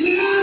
Yeah!